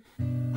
Mm-hmm.